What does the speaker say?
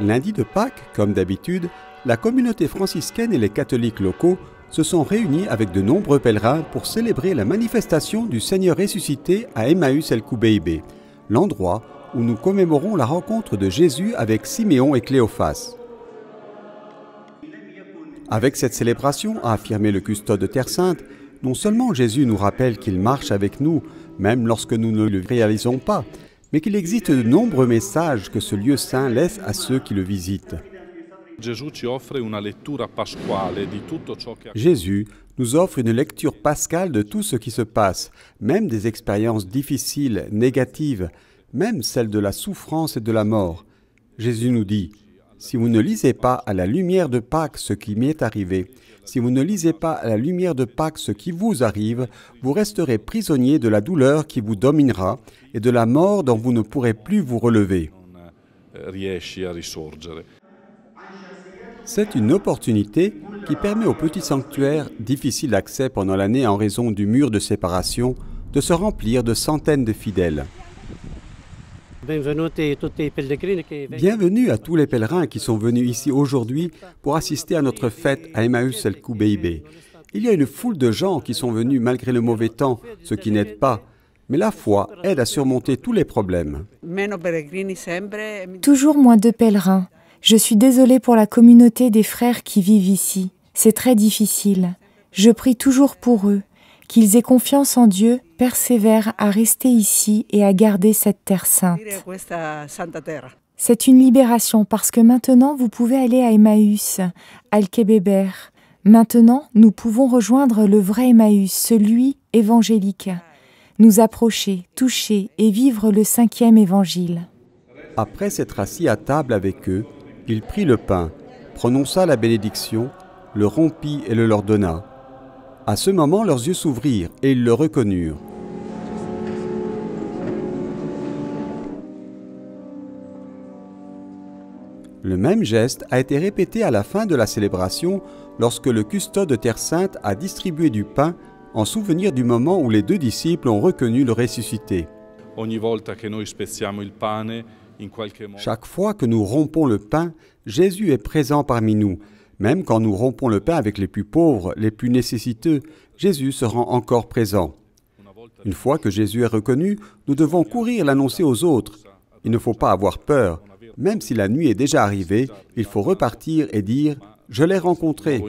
Lundi de Pâques, comme d'habitude, la communauté franciscaine et les catholiques locaux se sont réunis avec de nombreux pèlerins pour célébrer la manifestation du Seigneur ressuscité à Emmaüs el Koubeibé, l'endroit où nous commémorons la rencontre de Jésus avec Siméon et Cléophas. Avec cette célébration, a affirmé le custode de Terre Sainte, non seulement Jésus nous rappelle qu'il marche avec nous, même lorsque nous ne le réalisons pas, mais qu'il existe de nombreux messages que ce lieu saint laisse à ceux qui le visitent. Jésus nous offre une lecture pascale de tout ce qui se passe, même des expériences difficiles, négatives, même celles de la souffrance et de la mort. Jésus nous dit, si vous ne lisez pas à la lumière de Pâques ce qui m'est arrivé, si vous ne lisez pas à la lumière de Pâques ce qui vous arrive, vous resterez prisonnier de la douleur qui vous dominera et de la mort dont vous ne pourrez plus vous relever. C'est une opportunité qui permet au petit sanctuaire, difficile d'accès pendant l'année en raison du mur de séparation, de se remplir de centaines de fidèles. Bienvenue à tous les pèlerins qui sont venus ici aujourd'hui pour assister à notre fête à Emmaüs el Koubeibé. Il y a une foule de gens qui sont venus malgré le mauvais temps, ce qui n'aide pas. Mais la foi aide à surmonter tous les problèmes. Toujours moins de pèlerins. Je suis désolée pour la communauté des frères qui vivent ici. C'est très difficile. Je prie toujours pour eux qu'ils aient confiance en Dieu, persévèrent à rester ici et à garder cette terre sainte. C'est une libération parce que maintenant vous pouvez aller à Emmaüs, Al-Kébeber. Maintenant, nous pouvons rejoindre le vrai Emmaüs, celui évangélique, nous approcher, toucher et vivre le cinquième évangile. Après s'être assis à table avec eux, il prit le pain, prononça la bénédiction, le rompit et le leur donna. À ce moment, leurs yeux s'ouvrirent et ils le reconnurent. Le même geste a été répété à la fin de la célébration lorsque le custode de Terre Sainte a distribué du pain en souvenir du moment où les deux disciples ont reconnu le ressuscité. Chaque fois que nous rompons le pain, Jésus est présent parmi nous même quand nous rompons le pain avec les plus pauvres, les plus nécessiteux, Jésus se rend encore présent. Une fois que Jésus est reconnu, nous devons courir l'annoncer aux autres. Il ne faut pas avoir peur. Même si la nuit est déjà arrivée, il faut repartir et dire ⁇ Je l'ai rencontré ⁇